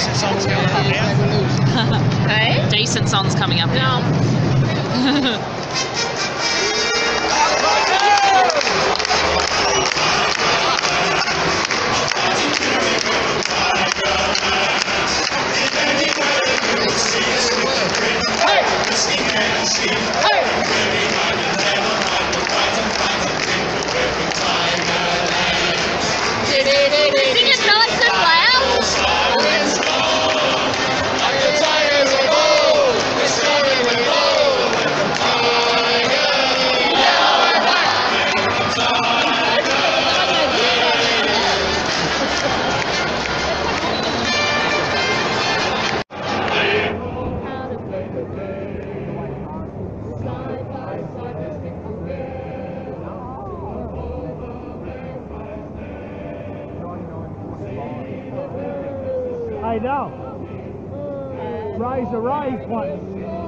Decent song's coming up now. hey? Decent song's coming up now. Hey, now. Mm. Raise a raise one.